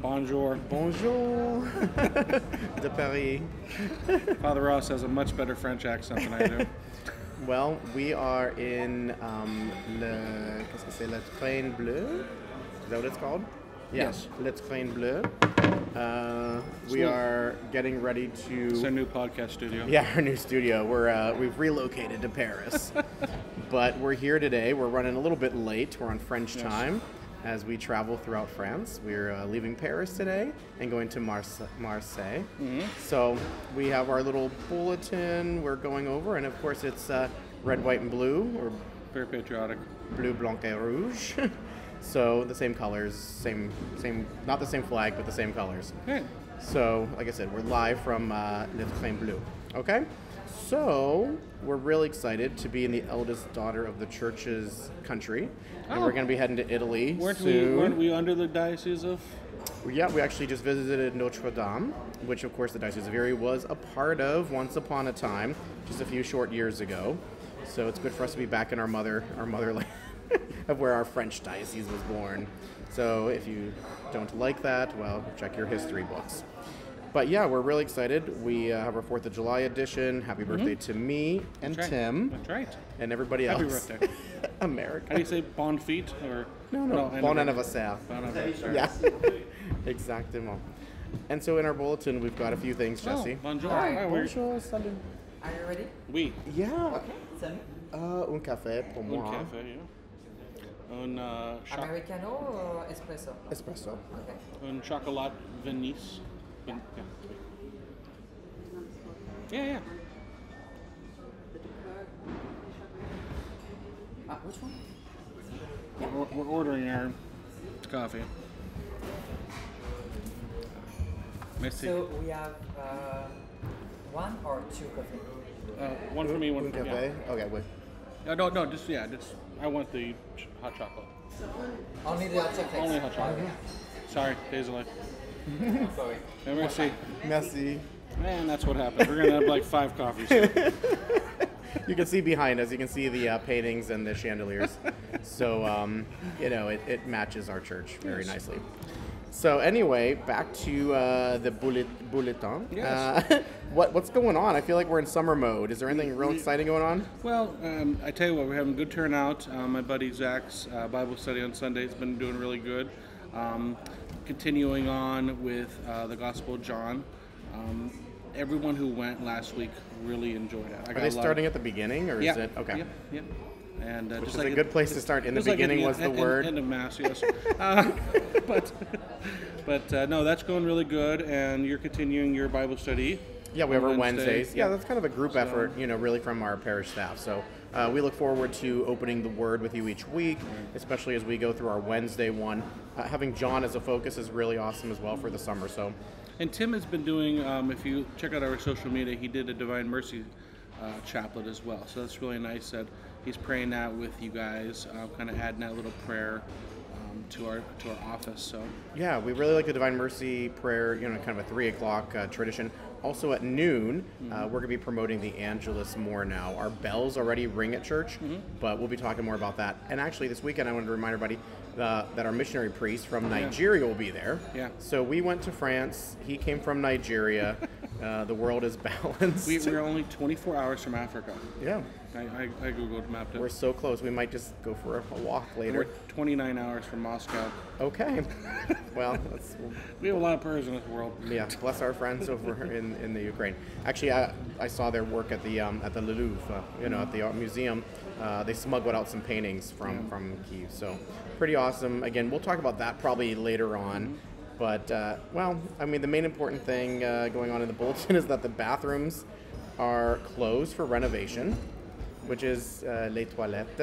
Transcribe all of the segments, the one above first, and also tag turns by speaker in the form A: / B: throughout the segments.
A: Bonjour.
B: Bonjour de Paris.
A: Father Ross has a much better French accent than I do.
B: Well, we are in um, le, qu'est-ce que c'est, le train bleu? Is that what it's called?
A: Yes.
B: Le train bleu. Uh, we
A: Sweet.
B: are getting ready to.
A: It's
B: to.
A: our new podcast studio.
B: Yeah, our new studio. We're uh, we've relocated to Paris, but we're here today. We're running a little bit late. We're on French
A: Yes.
B: time as we travel throughout France. We're uh, leaving Paris today and going to Marse- Marseille.
A: Mm-hmm.
B: So we have our little bulletin we're going over, and of course it's uh, red, white, and blue, or
A: Very patriotic.
B: Blue, blanc, et rouge. so the same colors, same same not the same flag, but the same colors. So, like I said, we're live from uh, Le Train Bleu. Okay? So, we're really excited to be in the eldest daughter of the church's country. And
A: Oh.
B: we're going to be heading to Italy
A: Weren't
B: soon.
A: we, weren't we under the diocese of?
B: Yeah, we actually just visited Notre Dame, which, of course, the Diocese of Erie was a part of once upon a time, just a few short years ago. So it's good for us to be back in our mother, our motherland, of where our French diocese was born. So if you don't like that, well, check your history books. But yeah, we're really excited. We uh, have our Fourth of July edition. Happy birthday to me and
A: Mm-hmm. That's right.
B: Tim
A: That's right.
B: and everybody
A: Happy
B: else.
A: birthday.
B: America.
A: How do you say bon feet or?
B: No, no, bon anniversaire.
A: Bon anniversaire.
B: Yeah, exactement. And so in our bulletin, we've got a few things,
A: Oh, bonjour.
C: Hi.
A: Hi, we're-
B: Bonjour, salut.
C: Are you ready?
A: Oui.
B: Yeah.
C: Salut.
B: Uh, un café pour
A: Un
B: moi.
A: café, yeah. Un, uh, cho-
C: Americano or espresso?
B: Espresso.
C: Okay.
A: un chocolat Venice. Ven- yeah. Yeah, yeah.
C: Ah, which one?
A: We're, we're ordering our coffee. Merci.
C: So we have uh, one or two coffee.
A: uh, one for me, one
B: Un
A: for
B: café. Okay, wait.
A: Yeah. No, no, just yeah, just I want the ch- hot chocolate.
C: Only the hot chocolate.
A: Only hot chocolate. Sorry, Hazelite.
C: Sorry.
A: Merci.
B: Merci.
A: Man, that's what happens. We're gonna have like five coffees. Here.
B: You can see behind us, you can see the uh, paintings and the chandeliers. so, um, you know, it, it matches our church very
A: Yes.
B: nicely. So, anyway, back to uh, the bullet, bulletin.
A: Yes.
B: Uh, what, what's going on? I feel like we're in summer mode. Is there anything real exciting going on?
A: Well, um, I tell you what, we're having a good turnout. Uh, my buddy Zach's uh, Bible study on Sunday has been doing really good. Um, continuing on with uh, the Gospel of John. Um, everyone who went last week really enjoyed it. I
B: Are they
A: a lot of-
B: starting at the beginning, or
A: yeah.
B: is it? Okay.
A: Yeah, Yep. And uh,
B: Which
A: just
B: is
A: like
B: a good place to start. In the
A: just like
B: beginning was the
A: end-
B: word.
A: End of mass, yes. uh, but but uh, no, that's going really good, and you're continuing your Bible study.
B: Yeah, we have our
A: Wednesday.
B: Wednesdays. Yeah, that's kind of a group
A: So-
B: effort, you know, really from our parish staff. So uh, we look forward to opening the Word with you each week, especially as we go through our Wednesday one. Uh, having John as a focus is really awesome as well for the summer. So
A: And Tim has been doing, um, if you check out our social media, he did a Divine Mercy uh, chaplet as well. So that's really nice that he's praying that with you guys, uh, kind of adding that little prayer um, to our to our office. So
B: yeah, we really like the Divine Mercy prayer, you know, kind of a three o'clock uh, tradition. Also at noon, uh, we're going to be promoting the Angelus more now. Our bells already ring at church, but we'll be talking more about that. And actually, this weekend, I wanted to remind everybody uh, that our missionary priest from Nigeria will be there.
A: Yeah.
B: So we went to France. He came from Nigeria. uh, the world is balanced.
A: we, we're only 24 hours from Africa.
B: yeah.
A: I, I, I googled mapped it.
B: We're so close. We might just go for a, a walk
A: We're
B: later.
A: 29 hours from Moscow.
B: Okay. well, that's,
A: We have a lot of prayers in this world.
B: yeah. Bless our friends over in, in the Ukraine. Actually, I, I saw their work at the um, at the Louvre. Uh, you know, at the art museum. Uh, they smuggled out some paintings from from Kiev. So pretty awesome. Again, we'll talk about that probably later on. But uh, well, I mean, the main important thing uh, going on in the bulletin is that the bathrooms are closed for renovation, which is uh, les toilettes.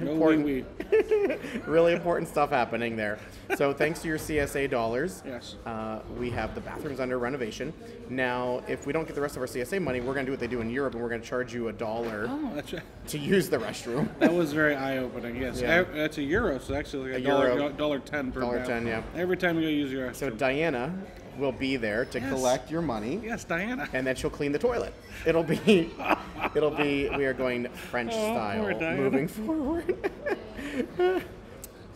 A: No
B: Important-
A: wee
B: really important stuff happening there. So thanks to your CSA dollars,
A: Yes.
B: uh, we have the bathrooms under renovation. Now, if we don't get the rest of our CSA money, we're going to do what they do in Europe, and we're going to charge you a dollar
A: Oh,
B: to use the restroom.
A: that was very eye-opening. Yes,
B: Yeah.
A: E- that's a euro, so actually like a,
B: A
A: dollar,
B: euro.
A: dollar ten per
B: Dollar. 10, yeah.
A: Every time you go use your restroom.
B: So Diana will be there to
A: Yes.
B: collect your money,
A: yes, Diana.
B: and then she'll clean the toilet. It'll be, it'll be. We are going French
A: Oh,
B: style moving forward.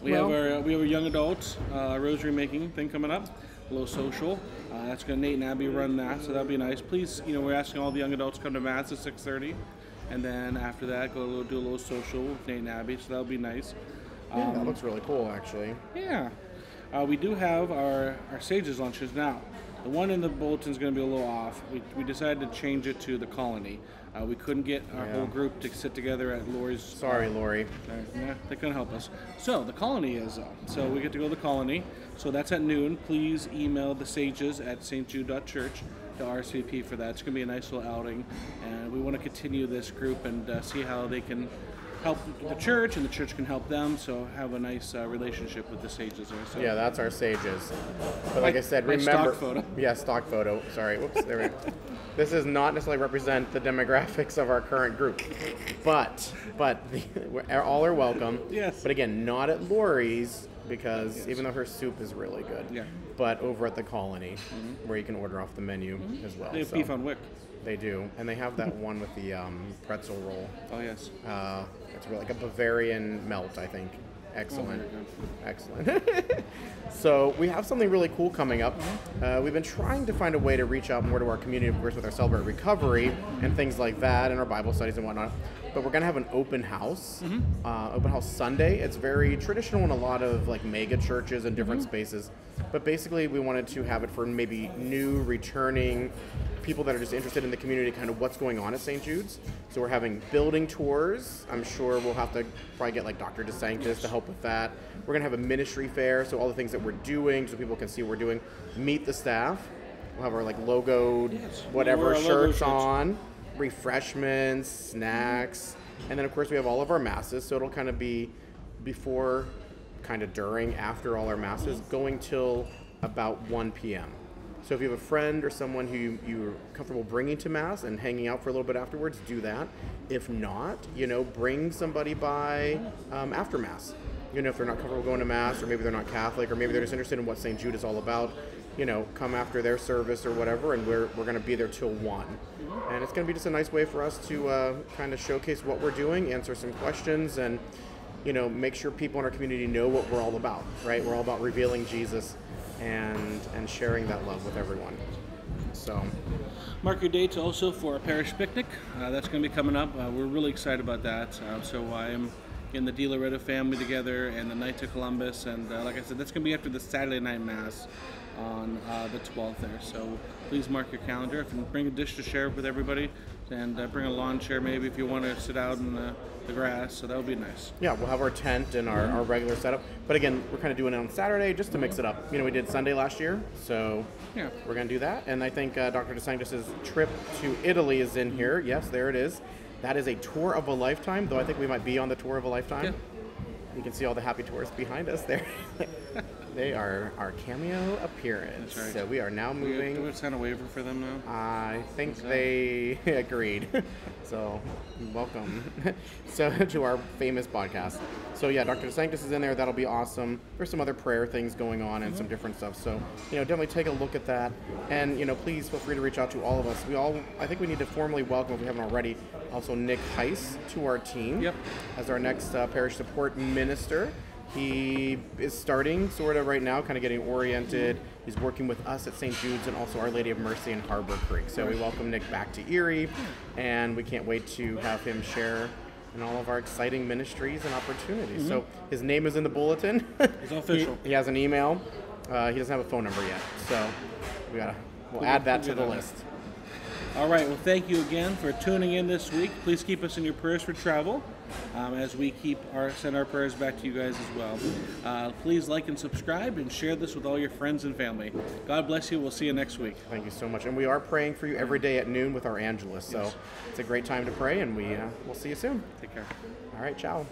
A: We
B: Well-
A: have our uh, we have a young adult uh, rosary making thing coming up, a little social. Uh, that's gonna Nate and Abby run that, so that'll be nice. Please, you know, we're asking all the young adults to come to mass at 6:30, and then after that, go a little, do a little social with Nate and Abby. So that'll be nice.
B: Yeah, that looks really cool, actually.
A: Yeah. Uh, we do have our, our Sages lunches now. The one in the bulletin is going to be a little off. We, we decided to change it to the colony. Uh, we couldn't get our
B: Yeah.
A: whole group to sit together at Lori's.
B: Sorry, Lori.
A: Yeah, they couldn't help us. So the colony is uh, so we get to go to the colony. So that's at noon. Please email the sages at stjude.church to RSVP for that. It's going to be a nice little outing, and we want to continue this group and uh, see how they can help the church, and the church can help them. So have a nice uh, relationship with the sages there. So
B: Yeah, that's our sages. But like I said,
A: My stock
B: remember.
A: photo.
B: Yeah, stock photo. Sorry. Whoops. There we go. This does not necessarily represent the demographics of our current group, but but the, all are welcome.
A: Yes.
B: But again, not at Lori's because even though her soup is really good.
A: Yeah.
B: But over at the Colony, where you can order off the menu as well.
A: They have
B: So
A: beef on weck.
B: They do, and they have that one with the um, pretzel roll.
A: Oh yes.
B: Uh, it's really like a Bavarian melt, I think. Excellent.
A: Oh,
B: Excellent. so we have something really cool coming up. Uh, we've been trying to find a way to reach out more to our community, of course, with our Celebrate Recovery and things like that, and our Bible studies and whatnot. But we're gonna have an open house, uh, open house Sunday. It's very traditional in a lot of like mega churches and different spaces. But basically, we wanted to have it for maybe new, returning people that are just interested in the community, kind of what's going on at St. Jude's. So we're having building tours. I'm sure we'll have to probably get like Dr. DeSanctis to help with that. We're gonna have a ministry fair, so all the things that we're doing, so people can see what we're doing. Meet the staff. We'll have our like logoed
A: Yes.
B: whatever
A: our logo
B: shirts. on, refreshments, snacks, and then of course we have all of our masses. So it'll kind of be before, kind of during, after all our masses, going till about 1 p.m. So if you have a friend or someone who you, you're comfortable bringing to mass and hanging out for a little bit afterwards, do that. If not, you know, bring somebody by um, after mass. You know, if they're not comfortable going to mass, or maybe they're not Catholic, or maybe they're just interested in what St. Jude is all about. You know, come after their service or whatever, and we're, we're going to be there till one. And it's going to be just a nice way for us to uh, kind of showcase what we're doing, answer some questions, and you know, make sure people in our community know what we're all about. Right? We're all about revealing Jesus and and sharing that love with everyone. So
A: Mark your dates also for a parish picnic. Uh, that's going to be coming up. Uh, we're really excited about that. Uh, so I am getting the De family together and the Knights of Columbus. And uh, like I said, that's going to be after the Saturday night mass on uh, the 12th there. So please mark your calendar. If you can bring a dish to share with everybody, and uh, bring a lawn chair maybe if you want to sit out in the, the grass. So that would be nice.
B: yeah, we'll have our tent and our, our regular setup. But again, we're kind of doing it on Saturday just to mix it up. You know, we did Sunday last year, so
A: Yeah.
B: we're gonna do that. And I think uh, Dr. DeSanctis' trip to Italy is in here. Yes, there it is. That is a tour of a lifetime, though I think we might be on the tour of a lifetime.
A: Yeah.
B: You can see all the happy tourists behind us there. they are our cameo appearance.
A: Right.
B: So we are now
A: Do we,
B: moving.
A: do we sign a waiver for them now?
B: I think they agreed. so, welcome so to our famous podcast. So yeah, Dr. DeSanctis is in there. That'll be awesome. There's some other prayer things going on and some different stuff. So you know, definitely take a look at that. And you know, please feel free to reach out to all of us. We all, I think we need to formally welcome, if we haven't already, also Nick Heiss to our team
A: Yep.
B: as our next uh, parish support minister. He is starting sort of right now, kind of getting oriented. He's working with us at St. Jude's and also Our Lady of Mercy in Harbor Creek. So we welcome Nick back to Erie, and we can't wait to have him share in all of our exciting ministries and opportunities. So his name is in the bulletin.
A: It's official.
B: he, he has an email. Uh, he doesn't have a phone number yet, so we gotta we'll
A: We'll
B: add that to the list.
A: All right. Well, thank you again for tuning in this week. Please keep us in your prayers for travel um, as we keep our send our prayers back to you guys as well. Uh, please like and subscribe and share this with all your friends and family. God bless you. We'll see you next week.
B: Thank you so much. And we are praying for you every day at noon with our Angelus. So
A: Yes.
B: it's a great time to pray, and we uh, we'll see you soon.
A: Take care.
B: All right, ciao.